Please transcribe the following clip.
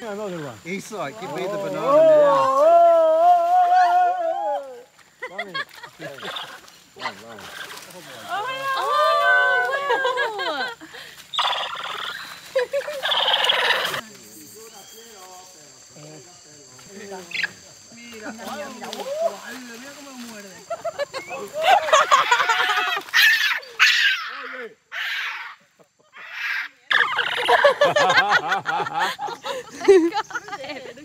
Another one. He's like, give me the banana oh, now. one minute. One, one. Oh, wow. Mira, mira, mira. oh, oh